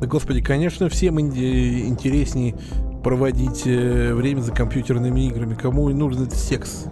Да, господи, конечно, всем э, интереснее проводить э, время за компьютерными играми. Кому и нужен этот секс?